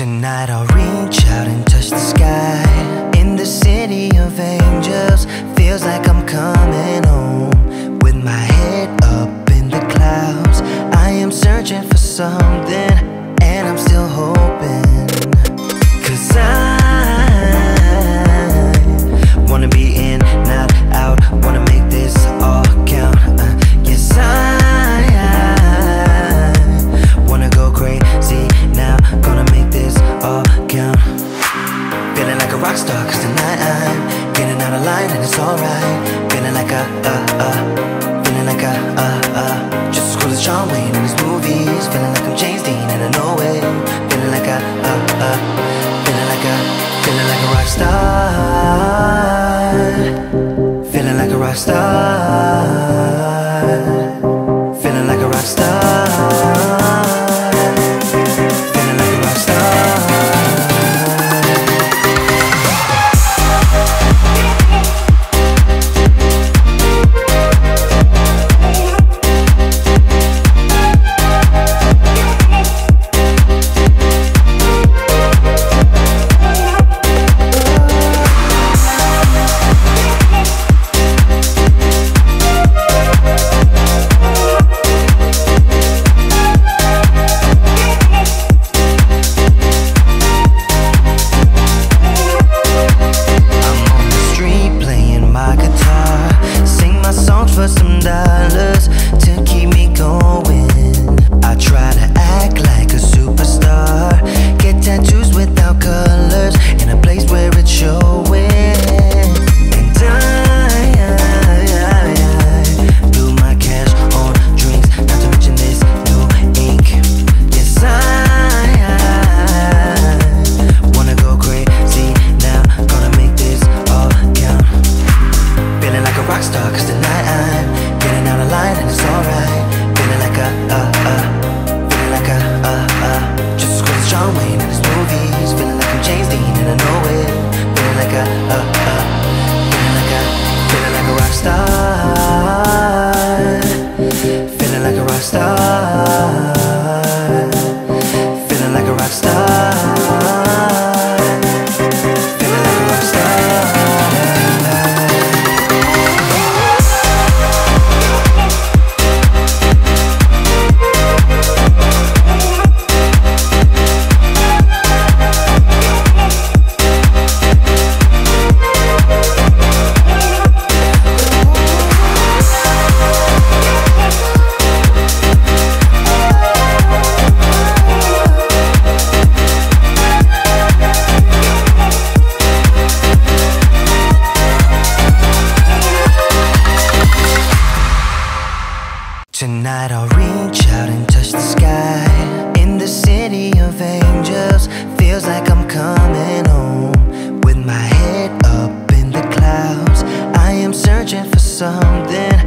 Tonight I'll reach out and touch the sky. In the city of angels Feels like I'm coming home. With my head up in the clouds I am searching for something rock star cause tonight I'm Getting out of line and it's alright. Feeling like a, uh, uh Feeling like a, uh, uh Just as cool as John Wayne in his movies. Feeling like I'm James Dean and I know it. Feeling like a, uh, uh Feeling like a, feeling like a rock star. Feeling like a rock star Feeling Tonight I'll reach out and touch the sky. In the city of angels Feels like I'm coming home. With my head up in the clouds I am searching for something